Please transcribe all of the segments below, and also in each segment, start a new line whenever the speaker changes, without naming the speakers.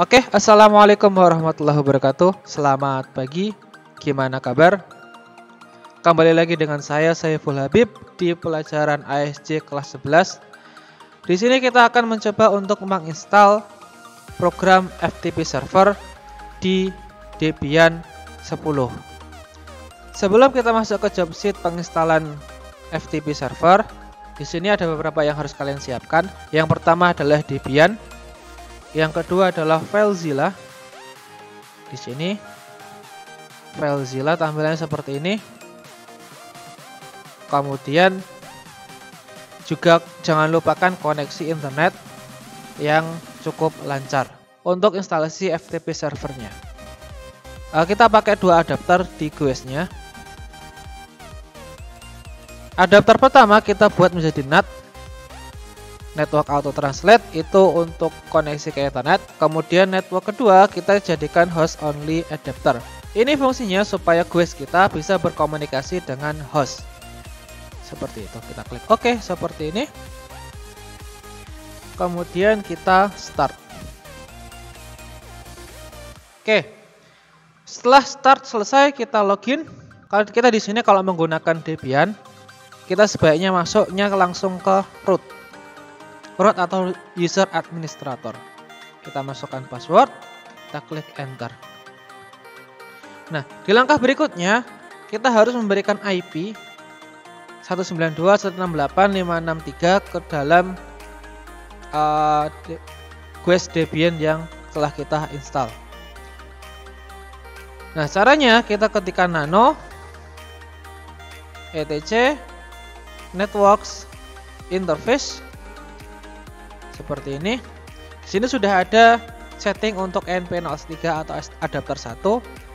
Oke, Assalamualaikum warahmatullahi wabarakatuh Selamat pagi, gimana kabar? Kembali lagi dengan saya, Saiful Habib Di pelajaran ASC kelas 11 Di sini kita akan mencoba untuk menginstal program FTP server di Debian 10 Sebelum kita masuk ke job sheet penginstalan FTP server di sini ada beberapa yang harus kalian siapkan. Yang pertama adalah Debian. Yang kedua adalah FileZilla. Di sini FileZilla tampilannya seperti ini. Kemudian juga jangan lupakan koneksi internet yang cukup lancar untuk instalasi FTP servernya. Eh, kita pakai dua adapter di GUIS-nya. Adapter pertama kita buat menjadi NAT Network Auto Translate itu untuk koneksi ke Ethernet Kemudian network kedua kita jadikan host only adapter. Ini fungsinya supaya guest kita bisa berkomunikasi dengan host. Seperti itu kita klik OK seperti ini. Kemudian kita start. Oke Setelah start selesai kita login. Kalau kita di sini kalau menggunakan Debian kita sebaiknya masuknya langsung ke root. Root atau user administrator. Kita masukkan password, kita klik enter. Nah, di langkah berikutnya kita harus memberikan IP 192.168.563 ke dalam uh, Quest Debian yang telah kita install. Nah, caranya kita ketikkan nano etc networks interface seperti ini. Di sini sudah ada setting untuk NP0S3 atau adapter 1.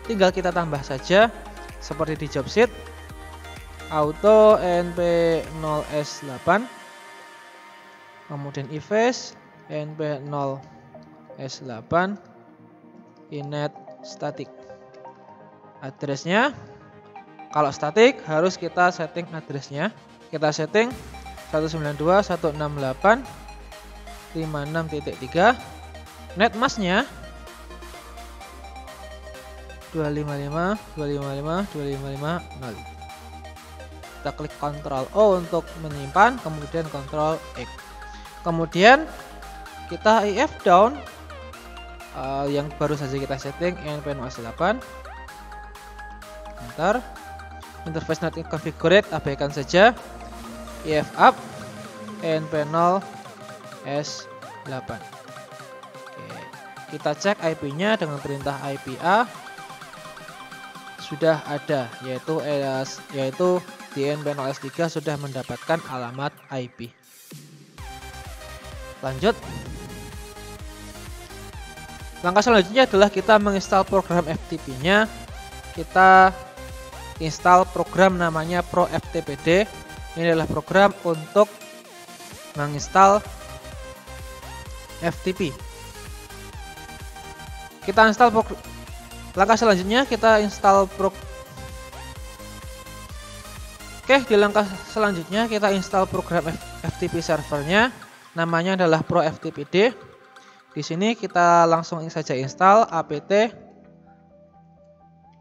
Tinggal kita tambah saja seperti di job sheet. Auto NP0S8. Kemudian eFace NP0S8 inet static. Addressnya kalau static harus kita setting addressnya kita setting 192.168.56.3 net masknya 255 255 255 0 kita klik Ctrl O untuk menyimpan kemudian Ctrl X. Kemudian kita if down uh, yang baru saja kita setting npnos 8 enter interface not configured abaikan saja. If up np0 s8 Oke, kita cek IP-nya dengan perintah IPA sudah ada yaitu yaitu di np0 s3 sudah mendapatkan alamat IP lanjut. Langkah selanjutnya adalah kita menginstal program FTP nya kita install program namanya Pro FTPD ini adalah program untuk menginstal FTP. Kita install langkah selanjutnya kita install pro Oke, di langkah selanjutnya kita install program FTP servernya. Namanya adalah Pro FTPD. Di sini kita langsung saja install apt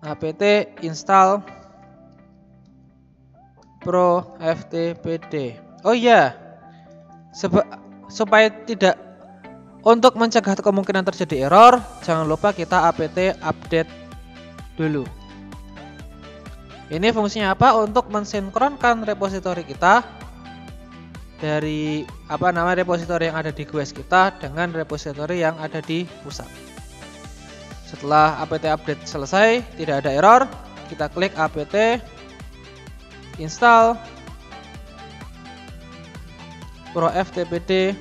apt install Pro FTPD. Oh iya, supaya tidak untuk mencegah kemungkinan terjadi error, jangan lupa kita apt update dulu. Ini fungsinya apa? Untuk mensinkronkan repositori kita dari apa nama repositori yang ada di GUIS kita dengan repositori yang ada di pusat. Setelah apt update selesai, tidak ada error, kita klik apt install Pro FTPD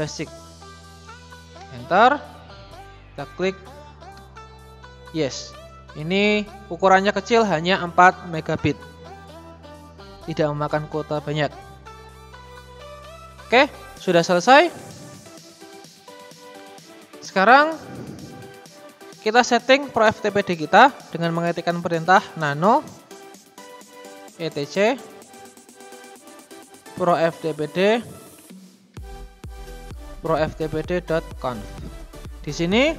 basic. Enter. Kita klik. Yes. Ini ukurannya kecil hanya 4 megabit. Tidak memakan kuota banyak. Oke sudah selesai. Sekarang kita setting pro FTPD kita dengan mengetikkan perintah nano etc pro FTPD proftpd.conf. Di sini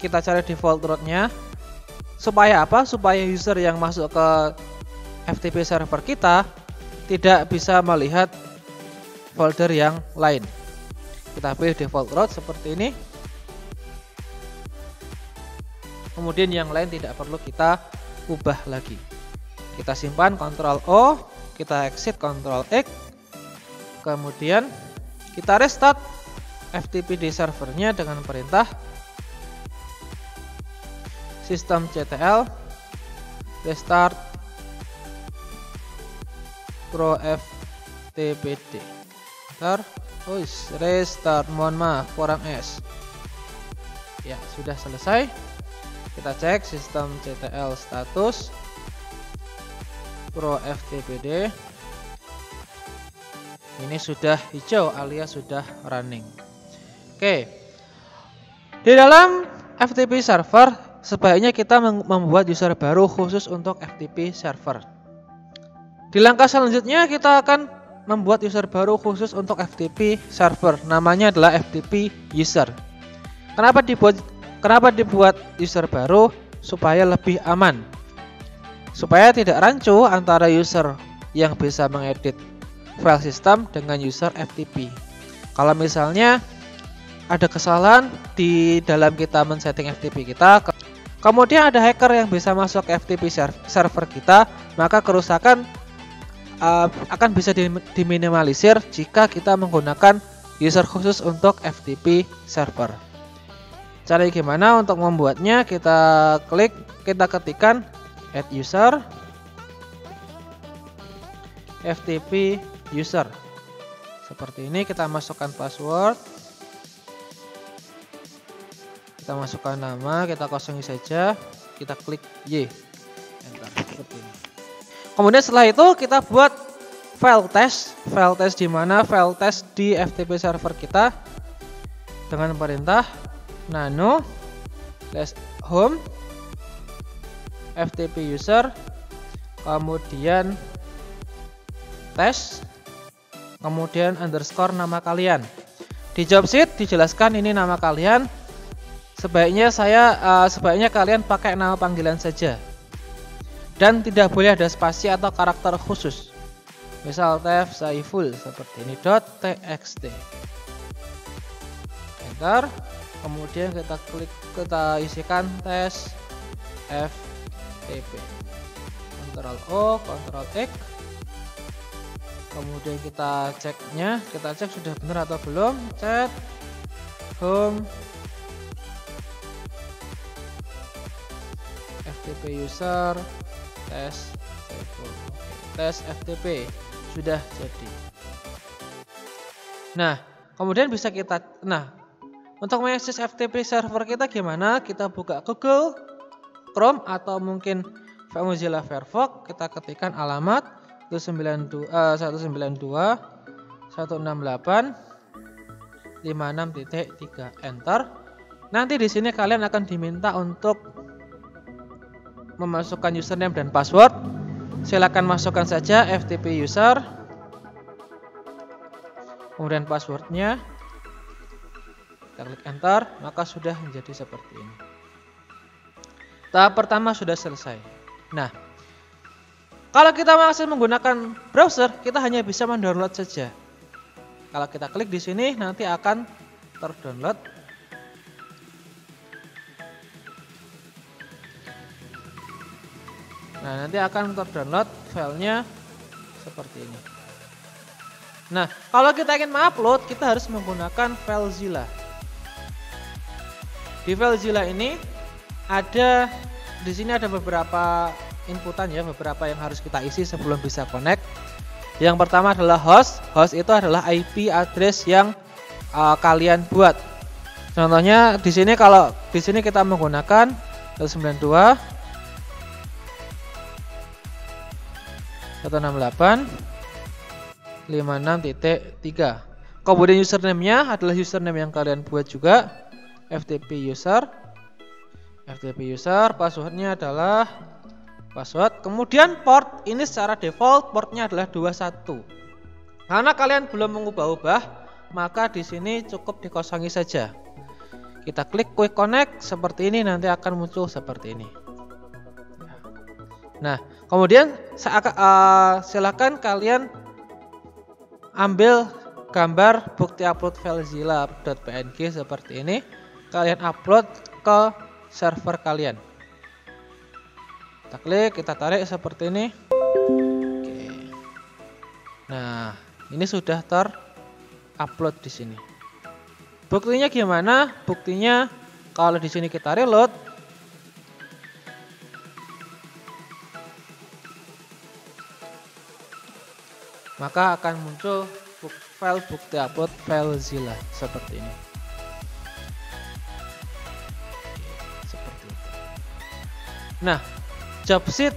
kita cari default rootnya supaya apa? Supaya user yang masuk ke FTP server kita tidak bisa melihat folder yang lain. Kita pilih default root seperti ini. Kemudian yang lain tidak perlu kita ubah lagi. Kita simpan Ctrl O, kita exit Ctrl X. Kemudian kita restart FTP di servernya dengan perintah systemctl restart pro ftpd ntar oh restart. Mohon maaf kurang s. Ya sudah selesai. Kita cek sistem ctl status pro ftpd ini sudah hijau alias sudah running oke di dalam FTP server sebaiknya kita membuat user baru khusus untuk FTP server. Di langkah selanjutnya kita akan membuat user baru khusus untuk FTP server. Namanya adalah FTP user. Kenapa dibuat kenapa dibuat user baru? Supaya lebih aman. Supaya tidak rancu antara user yang bisa mengedit file system dengan user FTP. Kalau misalnya ada kesalahan di dalam kita men-setting FTP kita, Kemudian ada hacker yang bisa masuk ke FTP server kita, maka kerusakan uh, akan bisa diminimalisir jika kita menggunakan user khusus untuk FTP server. Cara gimana untuk membuatnya? Kita klik, kita ketikkan add user FTP user. Seperti ini kita masukkan password. Kita masukkan nama kita kosongi saja kita klik Y. Enter seperti ini. Kemudian setelah itu kita buat file test. File test di mana? File test di FTP server kita dengan perintah nano slash home FTP user kemudian test kemudian underscore nama kalian di job sheet dijelaskan ini nama kalian Sebaiknya saya uh, sebaiknya kalian pakai nama panggilan saja. Dan tidak boleh ada spasi atau karakter khusus. Misal tef saiful seperti ini .txt. Enter. Kemudian kita klik kita isikan tes ftp. Ctrl O, Ctrl X. Kemudian kita ceknya, kita cek sudah benar atau belum. Chat home FTP user tes tes FTP sudah jadi. Nah, kemudian bisa kita nah untuk mengakses FTP server kita gimana? Kita buka Google Chrome atau mungkin Mozilla Firefox, kita ketikkan alamat 192 uh, 192 168 56.3 enter. Nanti di sini kalian akan diminta untuk memasukkan username dan password. Silakan masukkan saja FTP user. Kemudian passwordnya. Kita klik enter, maka sudah menjadi seperti ini. Tahap pertama sudah selesai. Nah, kalau kita masih menggunakan browser, kita hanya bisa mendownload saja. Kalau kita klik di sini, nanti akan terdownload Nah, nanti akan terdownload filenya seperti ini. Nah, kalau kita ingin mengupload, kita harus menggunakan FileZilla. Di FileZilla ini ada di sini ada beberapa inputan ya, beberapa yang harus kita isi sebelum bisa connect. Yang pertama adalah host. Host itu adalah IP address yang uh, kalian buat. Contohnya di sini kalau di sini kita menggunakan 92 168 56.3 kemudian username-nya adalah username yang kalian buat juga FTP user FTP user passwordnya adalah password kemudian port ini secara default portnya adalah 21 karena kalian belum mengubah-ubah maka di sini cukup dikosongi saja. Kita klik quick connect seperti ini nanti akan muncul seperti ini. Nah, kemudian uh, silakan kalian ambil gambar bukti upload file zilla.png seperti ini. Kalian upload ke server kalian. Kita klik, kita tarik seperti ini. Oke. Nah, ini sudah terupload di sini. Buktinya gimana? Buktinya kalau di sini kita reload maka akan muncul file bukti upload file Zilla seperti ini. Nah, job sheet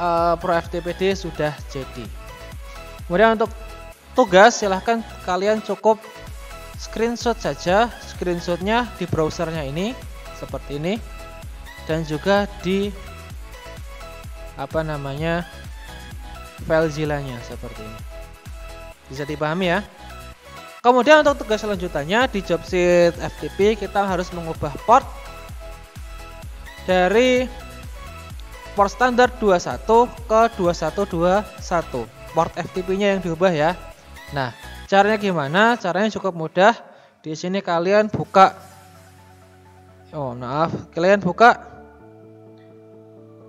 uh, Pro FTPD sudah jadi. Kemudian untuk tugas silahkan kalian cukup screenshot saja screenshotnya di browsernya ini seperti ini. Dan juga di apa namanya file zilanya seperti ini. Bisa dipahami ya? Kemudian untuk tugas selanjutnya di job sheet FTP kita harus mengubah port dari port standar 21 ke 2121 port FTP nya yang diubah ya nah Caranya gimana? Caranya cukup mudah. Di sini kalian buka Oh, maaf. Kalian buka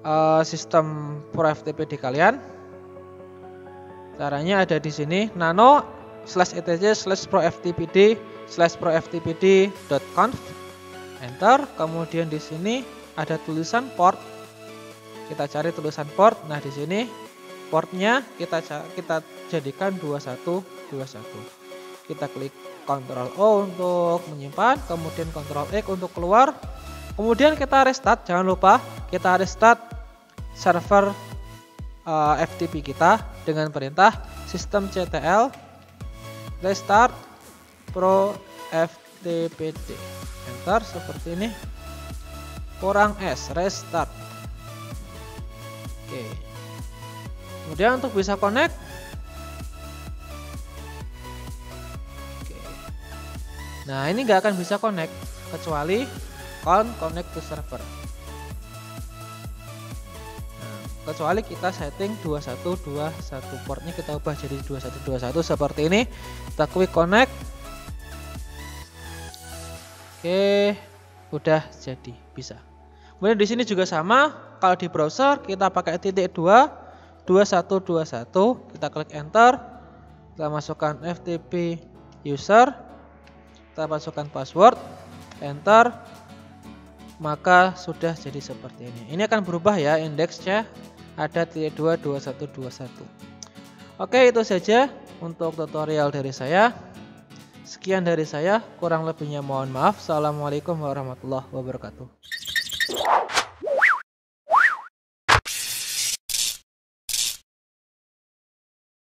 uh, sistem Pro FTP di kalian. Caranya ada di sini nano slash etc slash pro ftpd slash pro ftpd.conf enter kemudian di sini ada tulisan port kita cari tulisan port. Nah di sini portnya kita kita jadikan 21 21 kita klik Ctrl O untuk menyimpan kemudian Ctrl X untuk keluar. Kemudian kita restart jangan lupa kita restart server eh, FTP kita dengan perintah sistem CTL restart pro FTPD enter seperti ini. Kurang S restart oke kemudian untuk bisa connect Nah ini nggak akan bisa connect kecuali con connect to server. Nah, kecuali kita setting 2121 portnya kita ubah jadi 2121 seperti ini. Kita quick connect. Oke, udah jadi bisa. Kemudian di sini juga sama. Kalau di browser kita pakai titik 2 2121 kita klik enter kita masukkan FTP user kita masukkan password enter maka sudah jadi seperti ini. Ini akan berubah ya indeksnya ada titik 22121 oke itu saja untuk tutorial dari saya. Sekian dari saya kurang lebihnya mohon maaf. Assalamualaikum warahmatullahi wabarakatuh